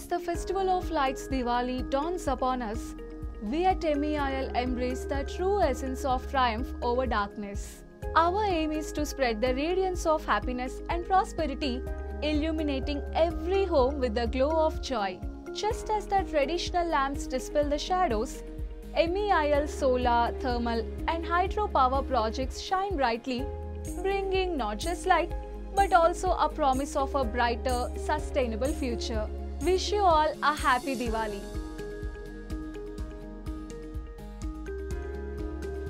As the festival of lights Diwali dawns upon us, we at MEIL embrace the true essence of triumph over darkness. Our aim is to spread the radiance of happiness and prosperity, illuminating every home with the glow of joy. Just as the traditional lamps dispel the shadows, MEIL solar, thermal, and hydropower projects shine brightly, bringing not just light but also a promise of a brighter, sustainable future. Wish you all a happy Diwali.